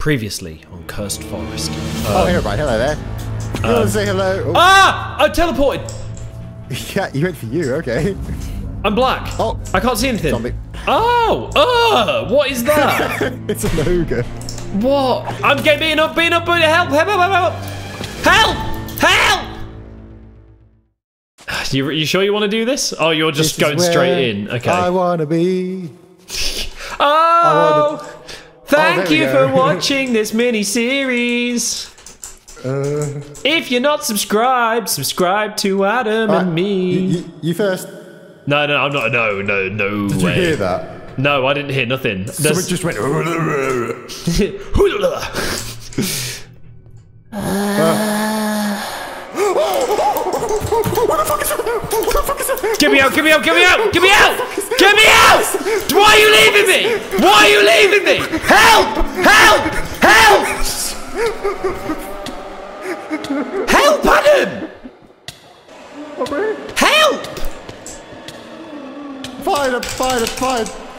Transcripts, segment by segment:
Previously on Cursed Forest. oh, hey, everybody. Hello there. You want to say hello? Oh, Ah! I teleported! yeah, you went for you. Okay. I'm black. Oh. I can't see anything. Zombie. Oh! Uh, what is that? it's an ogre. what? I'm getting beaten up, beaten up, beaten help, help, help, help, help! Help! Help! You, you sure you want to do this? Oh, you're just This going straight in. Okay. I wanna be. oh! Thank there we you for watching this mini series. Uh, If you're not subscribed, subscribe to Adam right, and me. You, you, you first. No, no, I'm not. No, no, no Did way. you hear that? No, I didn't hear nothing. Someone There's- just went. what Get me out! Get me out! Get me out! Get me out! Get me out! Why are you leaving me? Why are you leaving me? Help! Help! Help! Help, Adam! Help! Fine. I'm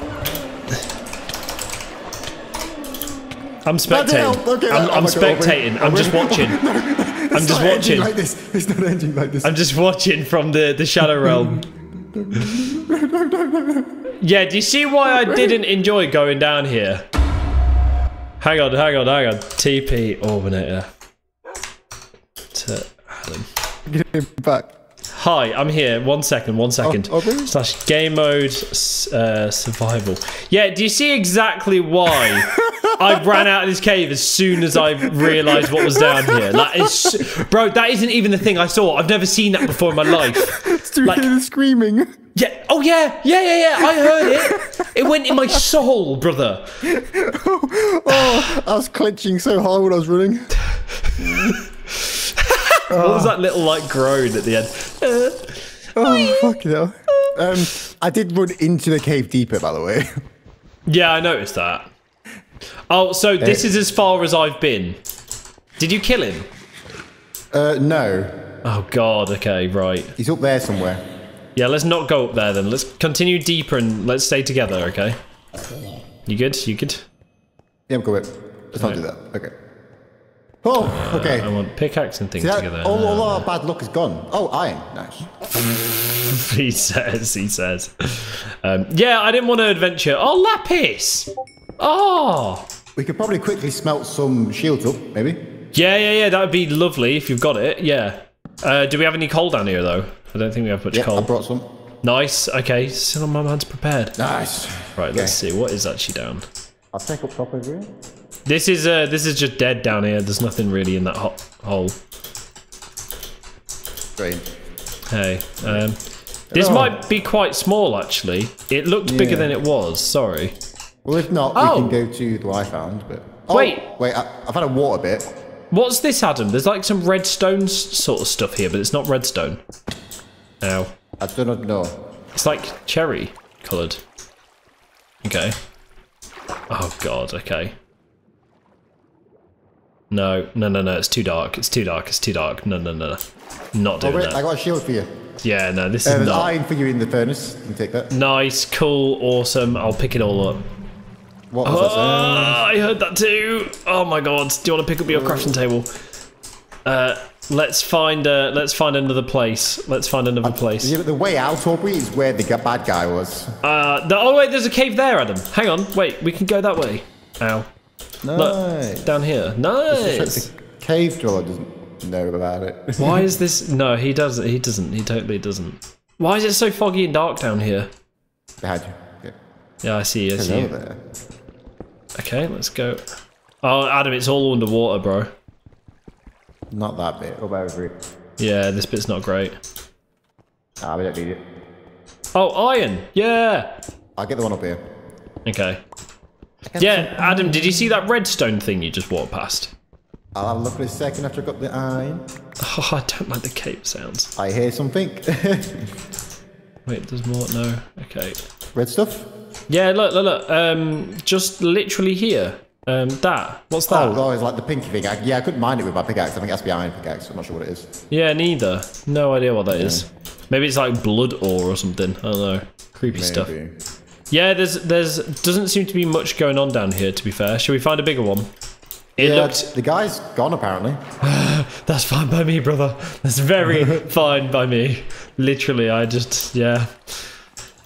hell, spectating. okay, I'm, oh I'm God, spectating. I'm just watching. I'm just watching. like this. It's not ending like this. I'm just watching from the, the Shadow Realm. Yeah, do you see why I didn't enjoy going down here? Hang on, hang on, hang on. TP Aubanater. To Adam. Get him back. Hi, I'm here. One second, one second. Oh? Slash game mode uh, survival. Yeah, do you see exactly why I ran out of this cave as soon as I realised what was down here? Like, it's, bro, that isn't even the thing I saw. I've never seen that before in my life. Do you Like- the screaming? Yeah. Oh yeah. Yeah, yeah, yeah. I heard it. It went in my soul, brother. Oh, I was clenching so hard when I was running. What was that little like groan at the end? Oh, fuck hell. Um, I did run into the cave deeper, by the way. Yeah, I noticed that. Oh, so this is as far as I've been. Did you kill him? Uh, no. Oh God. Okay. Right. He's up there somewhere. Yeah. Let's not go up there then. Let's continue deeper and let's stay together. Okay. You good? You good? Yeah, I'm good. Let's not do that. Okay. Oh, okay. I want pickaxe and things See that- together. all, all our bad luck is gone. Oh, iron. Nice. he says. He says. Um, yeah, I didn't want to adventure. Oh, lapis. Oh. We could probably quickly smelt some shields up, maybe. Yeah, yeah, yeah. That would be lovely if you've got it. Yeah. Uh, do we have any coal down here though? I don't think we have much Yeah, I coal. brought some. Nice. Okay. Still on my man's prepared. Nice. Right. Let's see what is actually down. I'll take up top over here. This is uh this is just dead down here. There's nothing really in that ho- hole. Strange. Hey. Um, this Oh. might be quite small actually. It looked bigger than it was. Sorry. Well, if not, Oh. we can go to the I found. But oh, Wait. wait. I, I've had a water bit. What's this, Adam? There's like some redstone sort of stuff here, but it's not redstone. Ow. I do not know. It's like cherry coloured. Okay. Oh god, okay. No, no, no, no, it's too dark. It's too dark. It's too dark. No, no, no. no. Not Oh, doing wait, I got a shield for you. Yeah, no, this Uh, is not. iron for you in the furnace. You can take that. Nice, cool, awesome. I'll pick it all up. What was Oh, that? I heard that too. Oh my god. Do you want to pick up your crafting table? Uh, let's find uh, let's find another place. Let's find another place. Yeah, but the way out, Aubrey, is where the bad guy was. Uh, the, oh wait, there's a cave there, Adam. Hang on, wait, we can go that way. Ow. Look, Nice. down here. Nice. The cave dweller doesn't know about it. Why is this? No, he doesn't. He doesn't. He totally doesn't. Why is it so foggy and dark down here? Behind you. Yeah. Yeah, I see. I see. You. there. Okay, let's go. Oh, Adam, it's all underwater, bro. Not that bit. About over here? Yeah, this bit's not great. Ah, we don't need it. Oh, iron. Yeah. I'll get the one up here. Okay. Yeah, Adam, did you see that redstone thing you just walked past? I'll have a look in a second after I've got the iron. Oh, I don't like the cape sounds. I hear something. Wait, there's more. No. Okay. Red stuff? Yeah, look, look, look. Um, just literally here. Um, that. What's that? Oh, oh, it's like the pinky thing. I, yeah, I couldn't mind it with my pickaxe. I think that's to iron pickaxe. I'm not sure what it is. Yeah, neither. No idea what that is. Maybe it's like blood ore or something. I don't know. Creepy stuff. Yeah, there's there's doesn't seem to be much going on down here. To be fair, should we find a bigger one? It Yeah, looked. the guy's gone apparently. That's fine by me, brother. That's very fine by me. Literally, I just yeah.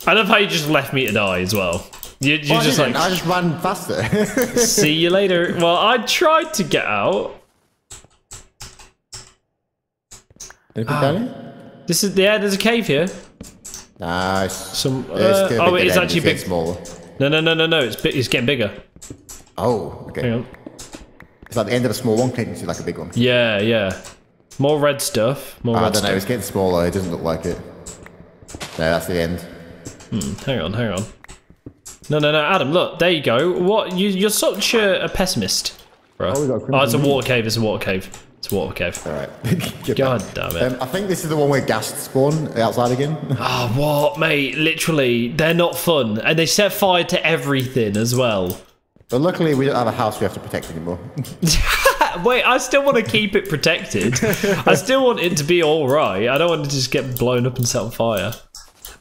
I love how you just left me to die as well. You, you're Oh, I just didn't, like, I just ran faster. see you later. Well, I tried to get out. Anything Ah. down here? This is yeah. There's a cave here. Nice. Some. Yeah, it's uh, getting a oh, bit it is actually it's getting big. smaller. No, no, no, no, no. It's it's getting bigger. Oh, okay. Hang on. It's like the end of a small one connecting to like a big one. Yeah, yeah. More red stuff. More I red don't know. stuff. It's getting smaller. It doesn't look like it. No, that's the end. Hang on, hang on. No, no, no, Adam. Look, there you go. What? You, you're such a, a pessimist, bro. Oh, we got Oh, it's a water cave. It's a water cave. It's a water cave. All right. God back. damn it. Um, I think this is the one where ghasts spawn outside again. Oh, what, mate? Literally, they're not fun, and they set fire to everything as well. but luckily, we don't have a house we have to protect anymore. Wait, I still want to keep it protected. I still want it to be all right. I don't want it to just get blown up and set on fire.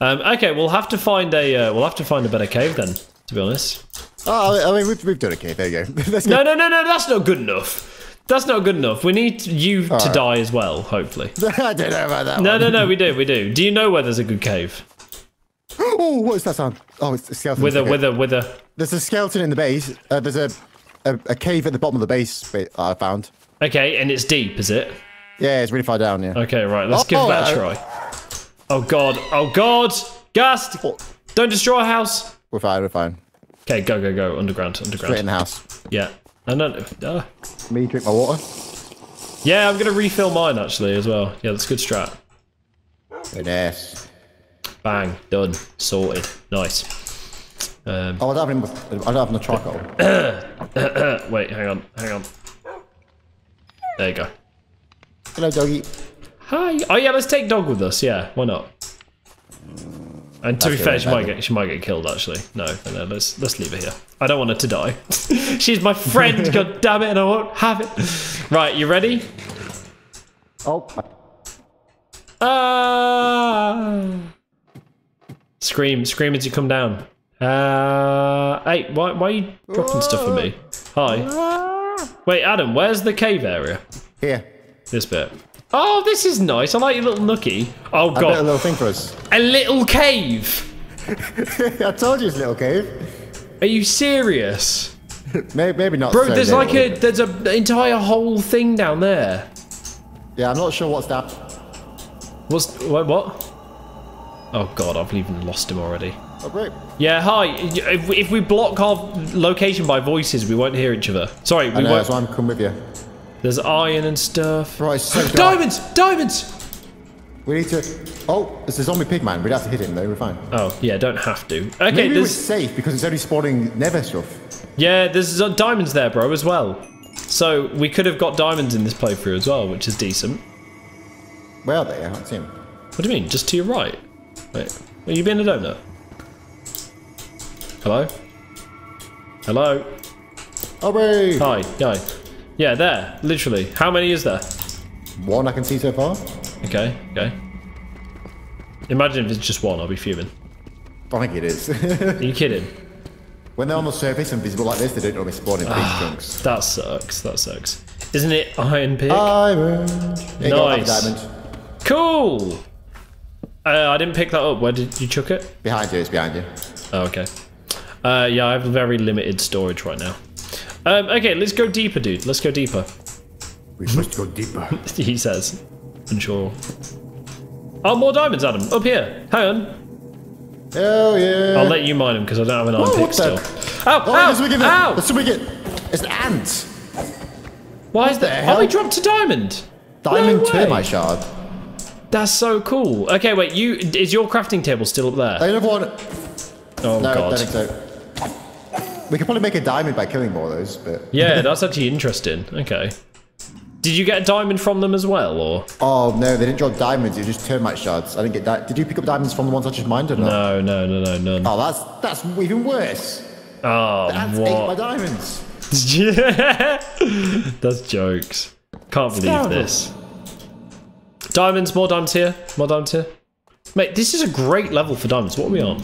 Um, okay, we'll have to find a uh, we'll have to find a better cave then. To be honest. oh, I mean, we've, we've done okay. There you go. Go. No, no, no, no. That's not good enough. That's not good enough. We need you to right. die as well. Hopefully. I don't know about that No, one. no, no. We do. We do. Do you know where there's a good cave? Oh, what is that sound? Oh, it's a skeleton. With a with a with a. There's a skeleton in the base. Uh, there's a, a a cave at the bottom of the base I found. Okay, and it's deep, is it? Yeah, it's really far down. Yeah. Okay, right. Let's Oh, give that a uh, try. Oh god. Oh god. Ghast. Don't destroy our house. We're fine. We're fine. Okay, go, go, go. Underground, Underground. Straight in the house. Yeah. I don't know. Uh, Me drink my water. yeah, I'm gonna refill mine actually as well. Yeah, that's good strat. Very nice. Bang. Done. Sorted. Nice. Um, Oh, I don't have any, I don't have no charcoal. wait, hang on, hang on. There you go. Hello, doggy. Hi. Oh yeah, let's take dog with us. Yeah, why not? And to be fair, she might get she might get killed. Actually, no, no, let's let's leave her here. I don't want her to die. She's my friend. God damn it, and I won't have it. Right, you ready? Oh, Ah! Scream, scream as you come down. Uh, hey, why why are you dropping stuff on me? Hi. Wait, Adam, where's the cave area? here. This bit. Oh, this is nice. I like your little nookie. Oh I built a little thing for us. a little cave. I told you it's a little cave. Are you serious? Maybe, maybe not. Bro, so there's like a there's an entire whole thing down there. Yeah, I'm not sure what's that. What's what? What? Oh god, I've even lost him already. Oh, great. Yeah, hi. If we, if we block our location by voices, we won't hear each other. Sorry, we I know, won't. that's why I'm coming with you. There's iron and stuff. Right, so. Diamonds! Diamonds! We need to. Oh, there's a zombie pigman. We'd have to hit him though. We're fine. Oh, yeah, don't have to. Okay, Maybe we're there's safe because it's only spawning nether stuff. yeah, there's uh, diamonds there, bro, as well. So we could have got diamonds in this playthrough as well, which is decent. Where are they? I haven't seen them. What do you mean? Just to your right? Wait, are you being a donut? Hello? Hello? Oh, wait. Hi, hi. Yeah, there, literally. How many is there? One I can see so far. Okay, okay. Imagine if it's just one, I'll be fuming. I think it is. Are you kidding? when they're on the surface and visible like this, they don't normally spawn in big Ah. chunks. That sucks, that sucks. Isn't it Iron Pig? Diamond. There you go, I have a Nice. cool! Uh, I didn't pick that up. Where did you chuck it? Behind you, it's behind you. Oh, okay. Uh, yeah, I have very limited storage right now. Um, okay, let's go deeper, dude. Let's go deeper. Supposed to go deeper. he says. Unsure. Oh, more diamonds, Adam. Up here. Hang on. Hell yeah. I'll let you mine them because I don't have an iron Oh, pick still. Ow! Oh, ow! in there. ow! Something It's an ant. Why is that? hell? Oh, we dropped a diamond. Diamond No termite shard. That's so cool. Okay, wait. You is your crafting table still up there? Another one. Oh No, I god. don't think so. We could probably make a diamond by killing more of those, but. Yeah, that's actually interesting. Okay. Did you get a diamond from them as well, or Oh no, they didn't drop diamonds. It was just termite shards. I didn't get that. Did you pick up diamonds from the ones I just mined or not? no? No, no, no, none. Oh, that's that's even worse. Oh, Ants ate my what? diamonds. that's jokes. Can't believe terrible. this. Diamonds, more diamonds here, more diamonds here. Mate, this is a great level for diamonds. What are we on?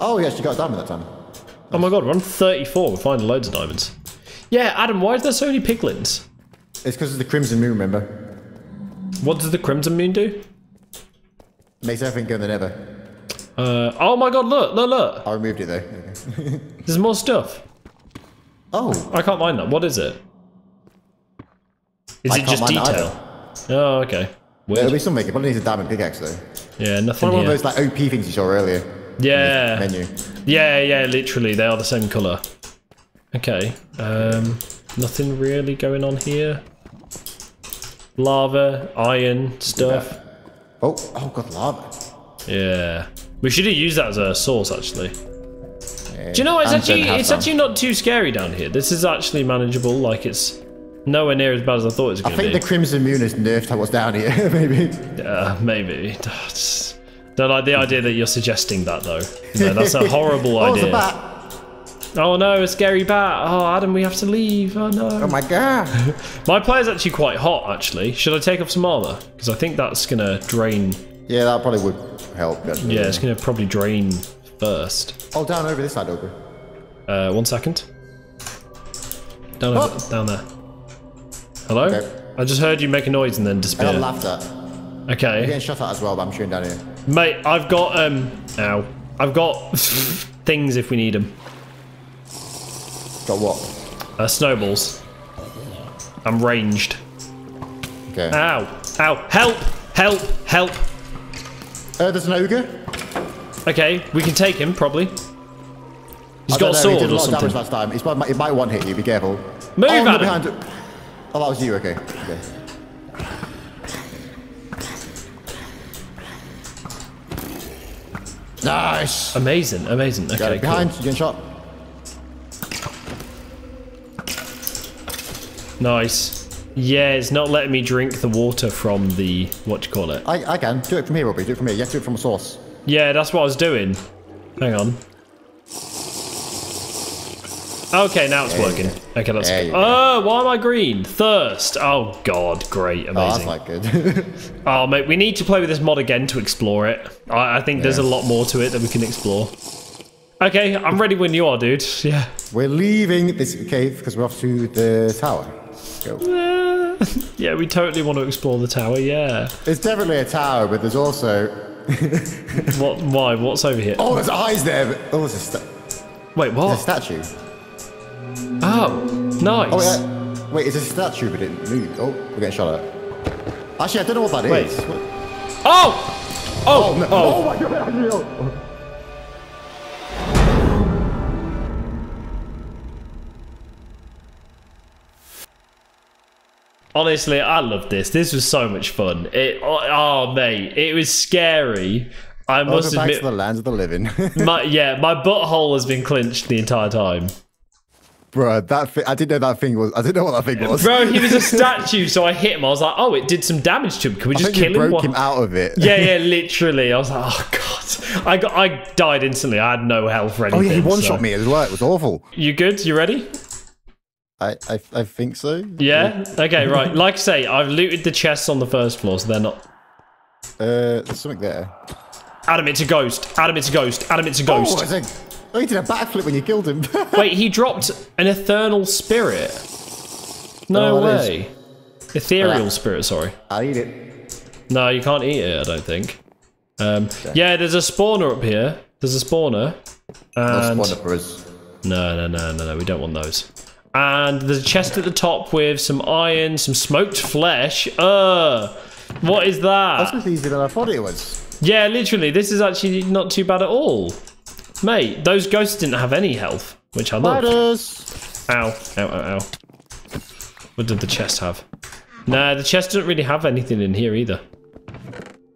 Oh, we actually got a diamond that time. Oh my god, we're on 34. We're finding loads of diamonds. Yeah, Adam, why is there so many piglins? It's because of the Crimson Moon, remember? What does the Crimson Moon do? Makes everything go in the nether. Uh, oh my god, look, look, look. I removed it though. There's more stuff. oh, I can't mind that. What is it? Is I it just detail? Oh, okay. there'll Weird. be something. It probably needs a diamond pickaxe though. Yeah, nothing One of those like OP things you saw earlier. Yeah. Menu. Yeah, yeah, literally, they are the same colour. Okay, um, nothing really going on here. Lava, iron, stuff. Oh, oh god, lava. Yeah. We should have used that as a source, actually. Yeah. Do you know what? It's And actually it's actually not too scary down here. This is actually manageable. Like it's nowhere near as bad as I thought it was I going to think be. the Crimson Moon has nerfed was down here, maybe. Uh, maybe. Don't like the idea that you're suggesting that though. No, that's a horrible Oh, idea. Oh no, a scary bat. Oh, Adam, we have to leave. Oh no. Oh my god. My player's actually quite hot, actually. Should I take off some armor? Because I think that's gonna drain. yeah, that probably would help. Yeah, it's gonna probably drain first. Oh, down over this side, over. Uh, one second. Down, over, Oh. down there. Hello? Okay. I just heard you make a noise and then disappear. I got laughed at. Okay. Getting shot at as well, but I'm shooting down here. Mate, I've got, um, ow. I've got things if we need them. Got what? Uh, snowballs. I'm ranged. Okay. Ow. Ow. Help! Help! Help! Uh, there's an ogre. Okay, we can take him, probably. He's I got a know, he sword did a or lot of damage something. last time. Might, it might one hit you. Be careful. Move, oh, no, behind. Oh, that was you. Okay. Okay. Nice. Amazing, amazing. Got Okay, it. Behind. cool. You're getting shot. Nice. Yeah, it's not letting me drink the water from the what do you call it? I, I can do it from here, Robbie. Do it from here. You have to do it from a source. Yeah, that's what I was doing. Hang on. Okay, now it's There working. Okay, that's There good. go. Oh, why am I green? Thirst. Oh god, great, Amazing. Oh, that's like good. Oh, mate, we need to play with this mod again to explore it. I, I think there's a lot more to it that we can explore. Okay, I'm ready when you are, dude. Yeah. we're leaving this cave because we're off to the tower. Go. Yeah, we totally want to explore the tower. Yeah. It's definitely a tower, but there's also. What? Why? What's over here? Oh, there's eyes there. But... Oh, there's a, Wait, there's a statue. Oh, nice. Oh, yeah. Wait, it's a statue, but it moved. Oh, we're getting shot at. Actually, I don't know what that is. Wait. What- oh! oh! Oh! no. oh. oh my god! no. Honestly, I love this. This was so much fun. It, oh, oh, mate, it was scary. I must Welcome back admit, to the lands of the living. my, yeah, my butthole has been clenched the entire time. Bro, that thi- I didn't know that thing was. I didn't know what that thing was. Bro, he was a statue, so I hit him. I was like, oh, it did some damage to him. Can we just kill him? broke What- him out of it. Yeah, yeah, literally. I was like, oh god, I got, I died instantly. I had no health or Oh yeah, he one so- shot me as well. It was awful. You good? You ready? I, I, I think so. Yeah. Okay. Right. Like I say, I've looted the chests on the first floor, so they're not. Uh, there's something there. Adam, it's a ghost. Adam, it's a ghost. Adam, it's a Oh, ghost. a. Oh, he did a backflip when you killed him. Wait, he dropped an ethereal spirit. No Oh, is. way. Ethereal Ah. spirit. Sorry. I'll eat it. No, you can't eat it. I don't think. Um, yeah, there's a spawner up here. There's a spawner. And one for us. no, no, no, no, no. We don't want those. And there's a chest at the top with some iron, some smoked flesh. Uh, what is that? That's easier than I thought it was. Yeah, literally, this is actually not too bad at all. Mate, those ghosts didn't have any health, which I love. Spiders. Ow, ow, ow, ow. What did the chest have? Nah, the chest doesn't really have anything in here either.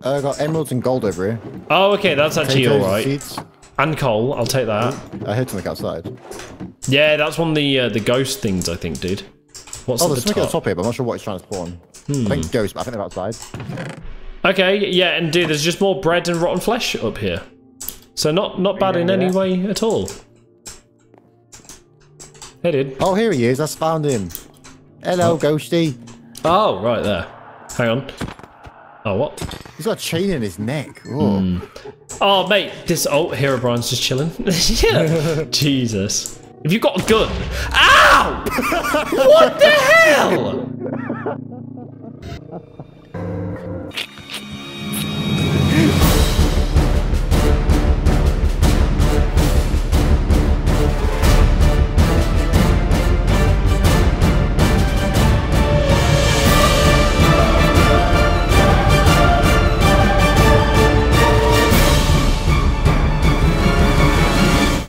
Uh, I got emeralds and gold over here. Oh, okay, that's actually Potatoes and alright. And coal, I'll take that. I heard something outside. Yeah, that's one of the uh, the ghost things, I think, dude. What's Oh, at there's the something at top? the top here, but I'm not sure what it's trying to spawn. I Hmm. think ghosts, but I think they're outside. Okay, yeah, and dude, there's just more bread and rotten flesh up here. So not not bad in any way at all. Hey, dude. Oh, here he is. I found him. Hello, ghosty. Oh, right there. Hang on. Oh, what? He's got a chain in his neck. Oh. Hmm. Oh, mate, this. Oh, Herobrine's just chilling. yeah. Jesus. If you've got a gun. Ow! What the hell?